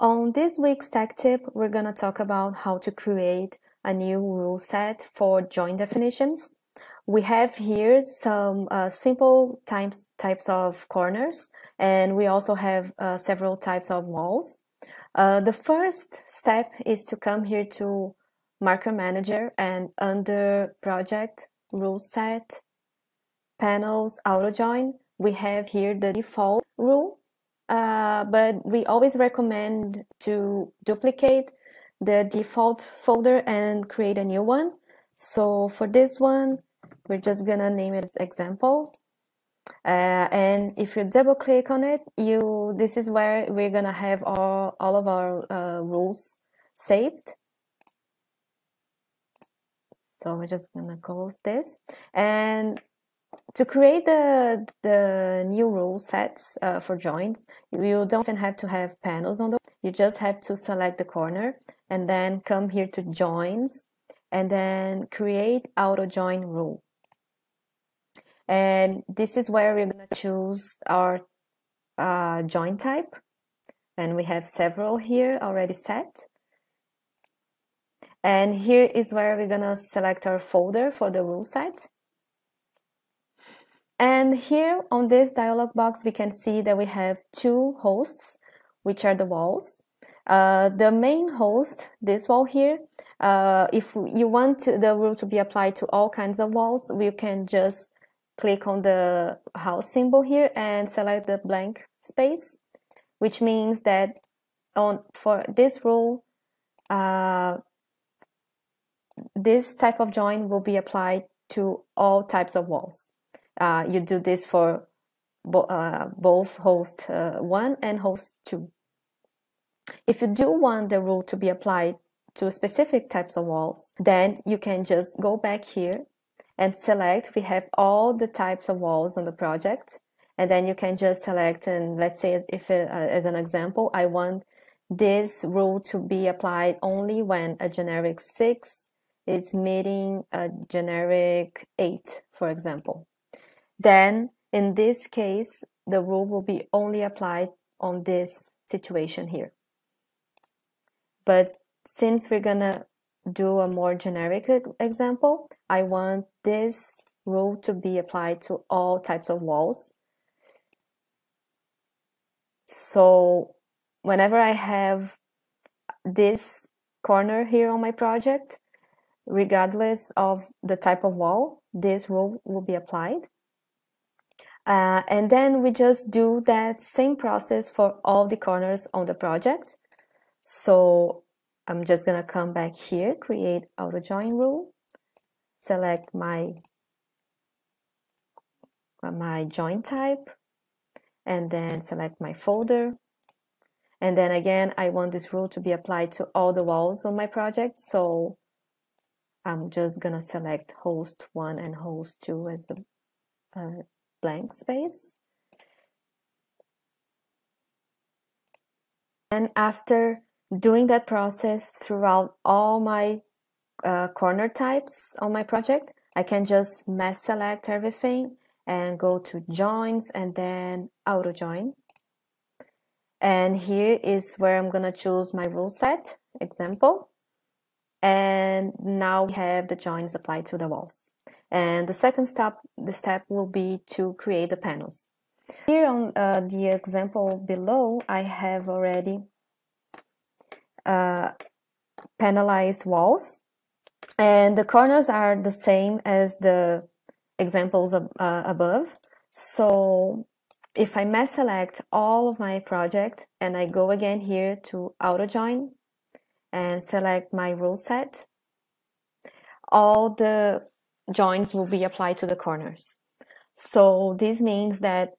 On this week's tech tip, we're going to talk about how to create a new rule set for join definitions. We have here some uh, simple types, types of corners, and we also have uh, several types of walls. Uh, the first step is to come here to Marker Manager and under Project, Rule Set, Panels, Auto Join, we have here the default rule uh, but we always recommend to duplicate the default folder and create a new one. So for this one, we're just gonna name it as example. Uh, and if you double click on it, you this is where we're gonna have all, all of our uh, rules saved. So we're just gonna close this. And to create the, the new rule sets uh, for joins, you don't even have to have panels on the, you just have to select the corner and then come here to joins and then create auto join rule. And this is where we're to choose our uh, join type. And we have several here already set. And here is where we're going to select our folder for the rule set. And here on this dialog box, we can see that we have two hosts, which are the walls. Uh, the main host, this wall here, uh, if you want to, the rule to be applied to all kinds of walls, we can just click on the house symbol here and select the blank space, which means that on for this rule, uh, this type of join will be applied to all types of walls uh, you do this for bo uh, both host uh, 1 and host 2. If you do want the rule to be applied to specific types of walls, then you can just go back here and select, we have all the types of walls on the project, and then you can just select, and let's say if it, uh, as an example, I want this rule to be applied only when a generic 6 is meeting a generic 8, for example then in this case, the rule will be only applied on this situation here. But since we're gonna do a more generic example, I want this rule to be applied to all types of walls. So whenever I have this corner here on my project, regardless of the type of wall, this rule will be applied. Uh, and then we just do that same process for all the corners on the project. So I'm just gonna come back here, create auto join rule, select my, uh, my join type, and then select my folder. And then again, I want this rule to be applied to all the walls on my project. So I'm just gonna select host one and host two as the uh, blank space. And after doing that process throughout all my uh, corner types on my project, I can just mass select everything and go to joins and then auto join. And here is where I'm gonna choose my rule set example. And now we have the joins applied to the walls. And the second step, the step will be to create the panels. Here on uh, the example below, I have already uh, panelized walls and the corners are the same as the examples uh, above. So if I mass select all of my project and I go again here to auto join and select my rule set, all the joins will be applied to the corners. So this means that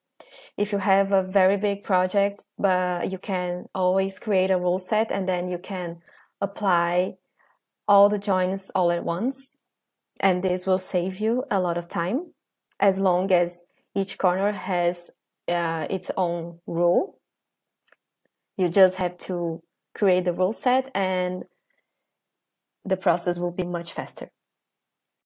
if you have a very big project, but you can always create a rule set and then you can apply all the joins all at once. And this will save you a lot of time as long as each corner has uh, its own rule. You just have to create the rule set and the process will be much faster.